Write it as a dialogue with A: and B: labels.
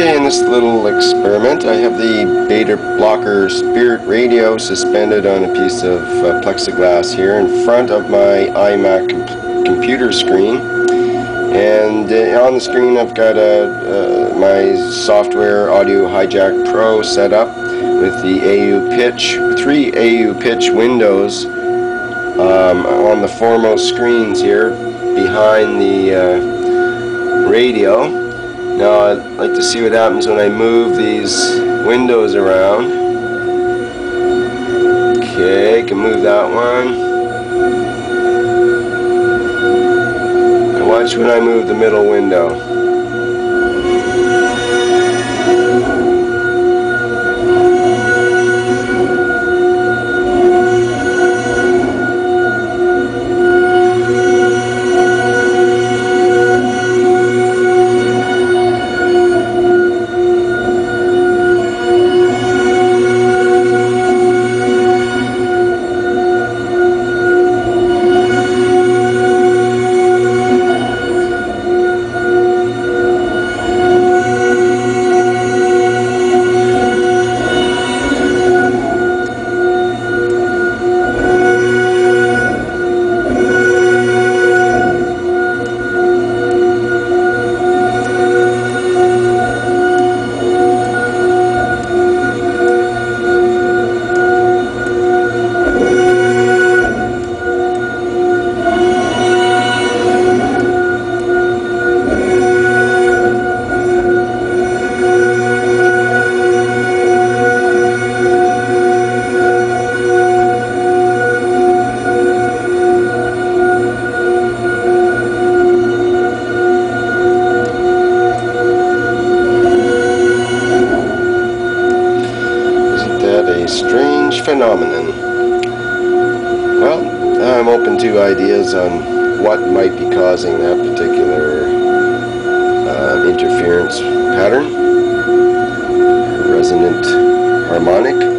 A: Okay, in this little experiment, I have the Beta Blocker Spirit Radio suspended on a piece of uh, plexiglass here in front of my iMac com computer screen. And uh, on the screen, I've got uh, my software Audio Hijack Pro set up with the AU pitch, three AU pitch windows um, on the foremost screens here behind the uh, radio. Now I'd like to see what happens when I move these windows around. Okay, can move that one. And watch when I move the middle window. Phenomenon. Well, I'm open to ideas on what might be causing that particular uh, interference pattern, resonant harmonic,